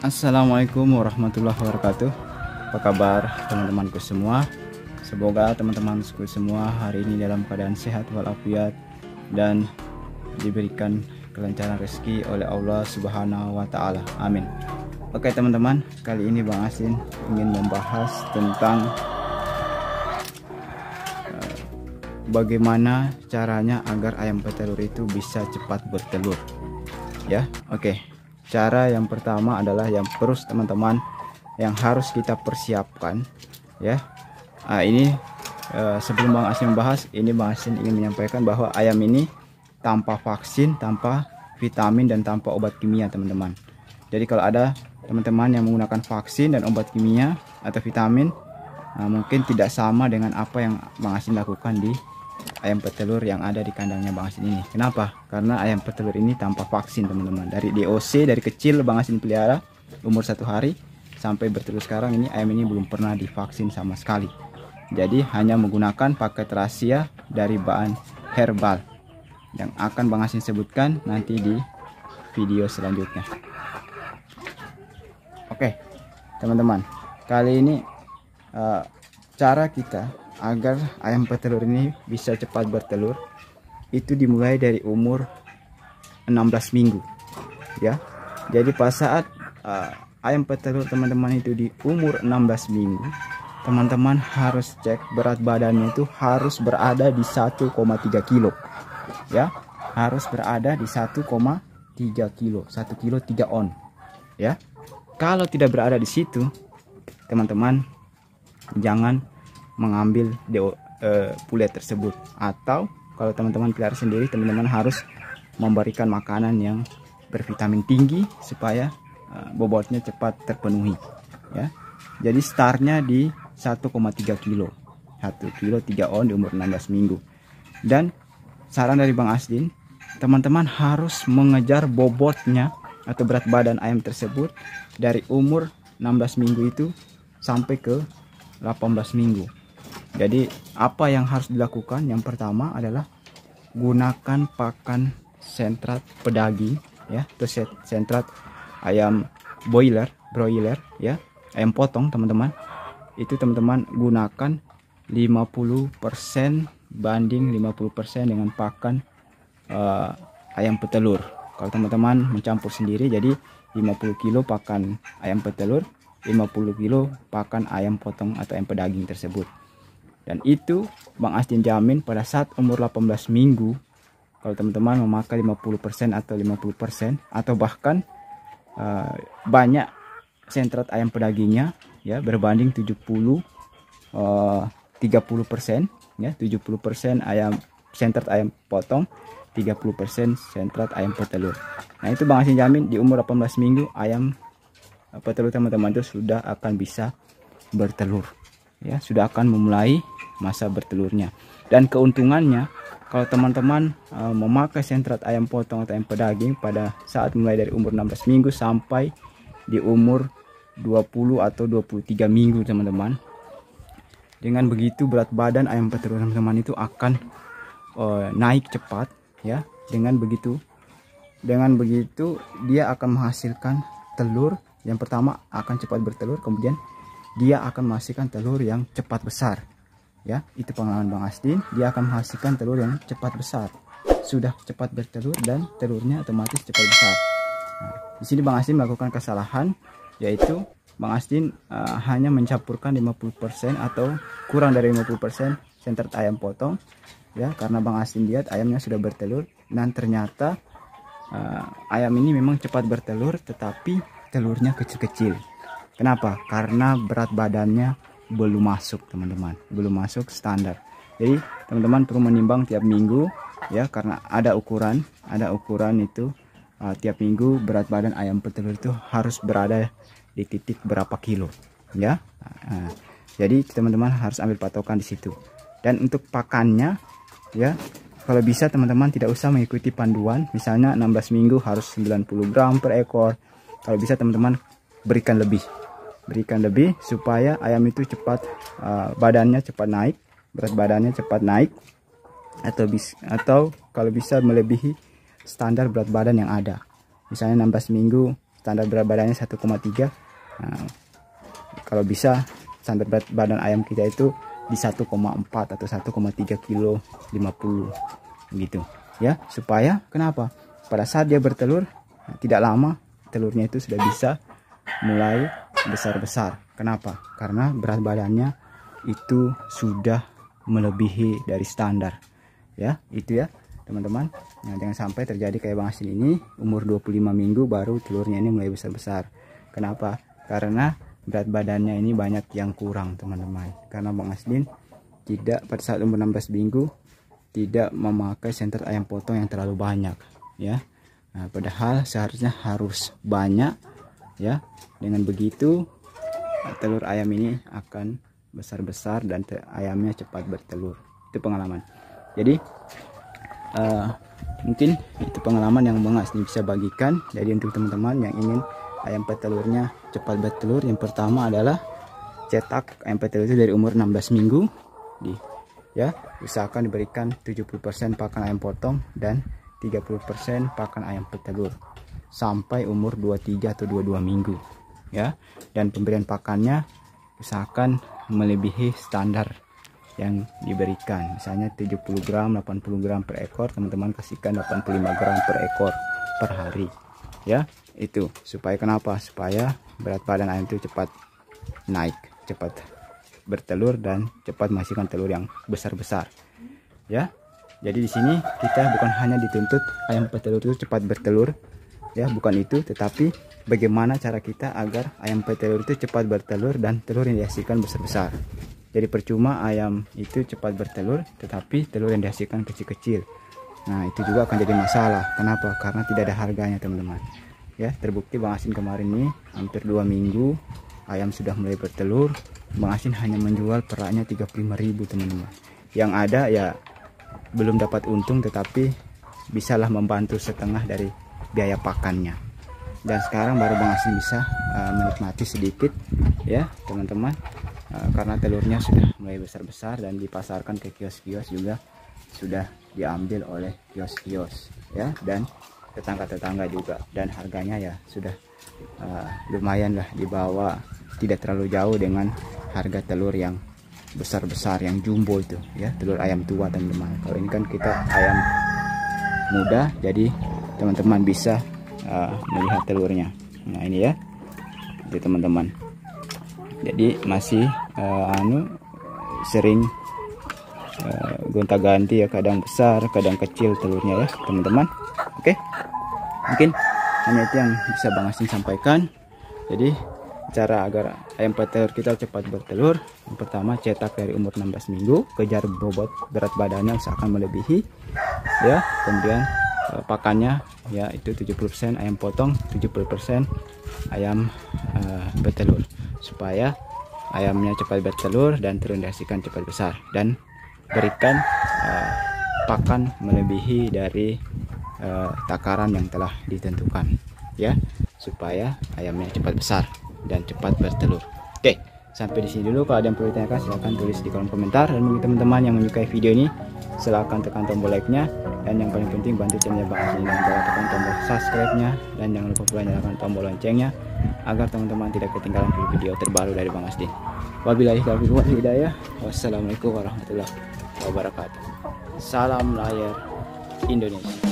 Assalamualaikum warahmatullahi wabarakatuh. Apa kabar teman-temanku semua? Semoga teman-temanku semua hari ini dalam keadaan sehat walafiat Dan diberikan kelancaran rezeki oleh Allah subhanahu wa ta'ala. Amin. Oke teman-teman kali ini Bang Asin ingin membahas tentang eh, Bagaimana caranya agar ayam petelur itu bisa cepat bertelur. Ya oke cara yang pertama adalah yang terus teman-teman yang harus kita persiapkan ya. Nah, ini eh, sebelum Bang Asin membahas ini Bang Asin ingin menyampaikan bahwa ayam ini tanpa vaksin tanpa vitamin dan tanpa obat kimia teman-teman. Jadi kalau ada teman-teman yang menggunakan vaksin dan obat kimia atau vitamin nah, mungkin tidak sama dengan apa yang Bang Asin lakukan di ayam petelur yang ada di kandangnya Bang Asin ini. Kenapa? Karena ayam petelur ini tanpa vaksin teman-teman. Dari DOC dari kecil Bang Asin pelihara umur satu hari sampai bertelur sekarang ini ayam ini belum pernah divaksin sama sekali. Jadi hanya menggunakan paket rahasia dari bahan herbal yang akan Bang Asin sebutkan nanti di video selanjutnya. Oke, teman-teman, kali ini uh, cara kita agar ayam petelur ini bisa cepat bertelur. Itu dimulai dari umur 16 minggu ya. Jadi pas saat uh, ayam petelur teman-teman itu di umur 16 minggu teman-teman harus cek berat badannya itu harus berada di 1,3 kilo ya. Harus berada di 1,3 kilo 1 kilo 3 on ya. Kalau tidak berada di situ teman-teman jangan mengambil DO, uh, pulet tersebut. Atau kalau teman-teman pelihara sendiri teman-teman harus memberikan makanan yang bervitamin tinggi supaya uh, bobotnya cepat terpenuhi ya. Jadi startnya di 1,3 kilo. 1 kilo 3 on di umur 16 minggu. Dan saran dari Bang Asdin teman-teman harus mengejar bobotnya atau berat badan ayam tersebut dari umur 16 minggu itu sampai ke 18 minggu jadi apa yang harus dilakukan? Yang pertama adalah gunakan pakan sentrat pedaging ya. Itu sentrat ayam boiler broiler ya. Ayam potong teman-teman. Itu teman-teman gunakan 50% banding 50% dengan pakan uh, ayam petelur. Kalau teman-teman mencampur sendiri jadi 50 kilo pakan ayam petelur 50 kilo pakan ayam potong atau ayam pedaging tersebut dan itu Bang Asdin jamin pada saat umur 18 minggu kalau teman-teman memakai 50% atau 50% atau bahkan uh, banyak sentrat ayam pedagingnya ya berbanding 70 uh, 30% ya 70% ayam sentrat ayam potong 30% sentrat ayam petelur. Nah itu Bang Asin jamin di umur 18 minggu ayam uh, petelur teman-teman itu sudah akan bisa bertelur ya sudah akan memulai masa bertelurnya. Dan keuntungannya kalau teman-teman uh, memakai sentrat ayam potong atau ayam pedaging pada saat mulai dari umur 16 minggu sampai di umur 20 atau 23 minggu teman-teman. Dengan begitu berat badan ayam petelur teman-teman itu akan uh, naik cepat ya. Dengan begitu dengan begitu dia akan menghasilkan telur. Yang pertama akan cepat bertelur kemudian dia akan menghasilkan telur yang cepat besar. Ya itu pengalaman Bang Asdin dia akan menghasilkan telur yang cepat besar. Sudah cepat bertelur dan telurnya otomatis cepat besar. Nah, di sini Bang Asdin melakukan kesalahan yaitu Bang Asdin uh, hanya mencampurkan 50% atau kurang dari 50% sentrat ayam potong. Ya karena Bang Asdin lihat ayamnya sudah bertelur dan ternyata uh, ayam ini memang cepat bertelur tetapi telurnya kecil-kecil kenapa? Karena berat badannya belum masuk teman-teman. Belum masuk standar. Jadi teman-teman perlu menimbang tiap minggu ya karena ada ukuran ada ukuran itu uh, tiap minggu berat badan ayam petelur itu harus berada di titik berapa kilo ya. Uh, jadi teman-teman harus ambil patokan di situ. Dan untuk pakannya ya kalau bisa teman-teman tidak usah mengikuti panduan. Misalnya 16 minggu harus 90 gram per ekor. Kalau bisa teman-teman berikan lebih berikan lebih supaya ayam itu cepat uh, badannya cepat naik berat badannya cepat naik atau bis atau kalau bisa melebihi standar berat badan yang ada. Misalnya 16 minggu standar berat badannya 1,3 nah, kalau bisa standar berat badan ayam kita itu di 1,4 atau 1,3 kilo 50 gitu. Ya supaya kenapa? Pada saat dia bertelur tidak lama telurnya itu sudah bisa mulai besar-besar. Kenapa? Karena berat badannya itu sudah melebihi dari standar. Ya itu ya teman-teman. Nah, jangan sampai terjadi kayak Bang Asin ini umur 25 minggu baru telurnya ini mulai besar-besar. Kenapa? Karena berat badannya ini banyak yang kurang teman-teman. Karena Bang Aslin tidak pada saat umur 16 minggu tidak memakai senter ayam potong yang terlalu banyak ya. Nah, padahal seharusnya harus banyak ya dengan begitu telur ayam ini akan besar-besar dan ayamnya cepat bertelur. Itu pengalaman. Jadi uh, mungkin itu pengalaman yang Bang Asli bisa bagikan. Jadi untuk teman-teman yang ingin ayam petelurnya cepat bertelur yang pertama adalah cetak ayam petelur itu dari umur 16 minggu. Di ya usahakan diberikan 70% pakan ayam potong dan 30% pakan ayam petelur sampai umur 23 atau 22 minggu ya. Dan pemberian pakannya usahakan melebihi standar yang diberikan. Misalnya 70 gram 80 gram per ekor teman-teman kasihkan 85 gram per ekor per hari ya. Itu. Supaya kenapa? Supaya berat badan ayam itu cepat naik cepat bertelur dan cepat menghasilkan telur yang besar-besar ya. Jadi di sini kita bukan hanya dituntut ayam petelur itu cepat bertelur ya bukan itu tetapi bagaimana cara kita agar ayam petelur itu cepat bertelur dan telur yang dihasilkan besar-besar. Jadi percuma ayam itu cepat bertelur tetapi telur yang dihasilkan kecil-kecil. Nah itu juga akan jadi masalah. Kenapa? Karena tidak ada harganya teman-teman. Ya terbukti Bang Asin kemarin ini hampir dua minggu ayam sudah mulai bertelur. Bang Asin hanya menjual peraknya 35.000 teman-teman. Yang ada ya belum dapat untung tetapi bisalah membantu setengah dari biaya pakannya. Dan sekarang baru Bang Asin bisa uh, menikmati sedikit ya teman-teman. Uh, karena telurnya sudah mulai besar-besar dan dipasarkan ke kios-kios juga sudah diambil oleh kios-kios ya. Dan tetangga-tetangga juga. Dan harganya ya sudah uh, lumayan lah dibawa tidak terlalu jauh dengan harga telur yang besar-besar yang jumbo itu ya. Telur ayam tua teman-teman. Kalau ini kan kita ayam muda jadi teman-teman bisa uh, melihat telurnya. Nah ini ya. Itu teman-teman. Jadi masih uh, anu sering uh, gonta-ganti ya. Kadang besar kadang kecil telurnya ya teman-teman. Oke? Mungkin hanya itu yang bisa Bang Asin sampaikan. Jadi cara agar ayam petelur kita cepat bertelur yang pertama cetak dari umur 16 minggu kejar bobot berat badannya usahakan melebihi ya. Kemudian uh, pakannya ya itu 70% ayam potong 70% ayam uh, bertelur. Supaya ayamnya cepat bertelur dan terindikasikan cepat besar. Dan berikan uh, pakan melebihi dari uh, takaran yang telah ditentukan ya. Supaya ayamnya cepat besar dan cepat bertelur. Oke sampai di sini dulu. Kalau ada yang perlu ditanyakan silahkan tulis di kolom komentar. Dan bagi teman-teman yang menyukai video ini silahkan tekan tombol like nya dan yang paling penting bantu channelnya Bang Asli dengan cara tekan tombol subscribe nya dan jangan lupa pula nyalakan tombol loncengnya agar teman-teman tidak ketinggalan video terbaru dari Bang Asli wabillahi taufiq wal hidayah. Wassalamualaikum warahmatullahi wabarakatuh. Salam layar Indonesia